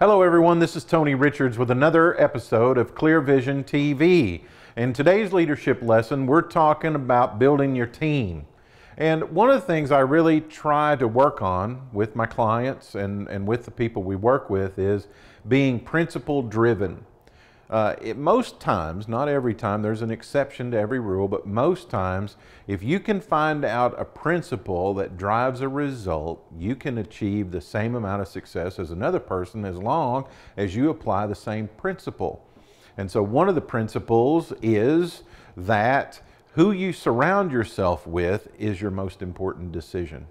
Hello, everyone. This is Tony Richards with another episode of Clear Vision TV. In today's leadership lesson, we're talking about building your team. And one of the things I really try to work on with my clients and, and with the people we work with is being principle driven. Uh, it, most times, not every time, there's an exception to every rule, but most times, if you can find out a principle that drives a result, you can achieve the same amount of success as another person as long as you apply the same principle. And so, one of the principles is that who you surround yourself with is your most important decision.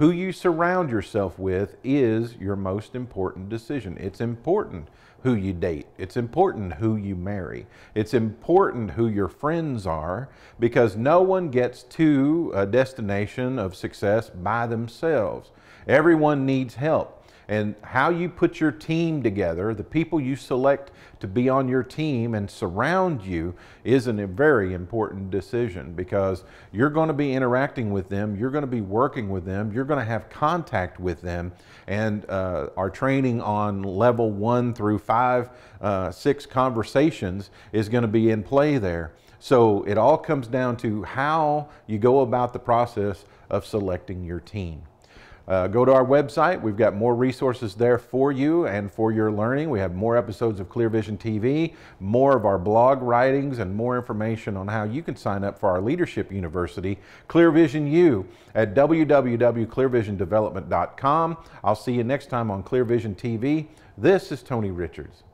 Who you surround yourself with is your most important decision. It's important who you date. It's important who you marry. It's important who your friends are because no one gets to a destination of success by themselves. Everyone needs help and how you put your team together, the people you select to be on your team and surround you is a very important decision because you're going to be interacting with them, you're going to be working with them, you're going to have contact with them, and uh, our training on level one through five, uh, six conversations is going to be in play there. So it all comes down to how you go about the process of selecting your team. Uh, go to our website. We've got more resources there for you and for your learning. We have more episodes of Clear Vision TV, more of our blog writings, and more information on how you can sign up for our Leadership University, Clear Vision U, at www.clearvisiondevelopment.com. I'll see you next time on Clear Vision TV. This is Tony Richards.